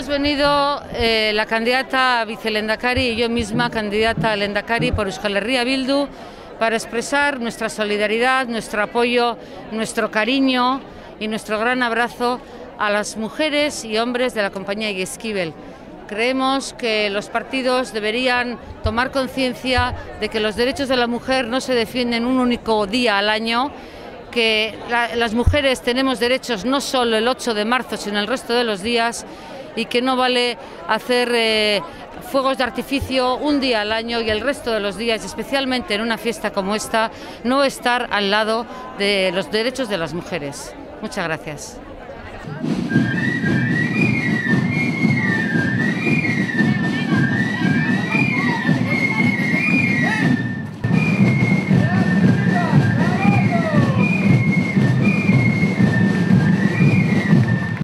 venido eh, la candidata a vicelendacari y yo misma, candidata a lendacari por Euskal Herria Bildu, para expresar nuestra solidaridad, nuestro apoyo, nuestro cariño y nuestro gran abrazo a las mujeres y hombres de la compañía Esquivel. Creemos que los partidos deberían tomar conciencia de que los derechos de la mujer no se defienden un único día al año, que las mujeres tenemos derechos no solo el 8 de marzo, sino el resto de los días y que no vale hacer eh, fuegos de artificio un día al año y el resto de los días, especialmente en una fiesta como esta, no estar al lado de los derechos de las mujeres. Muchas gracias.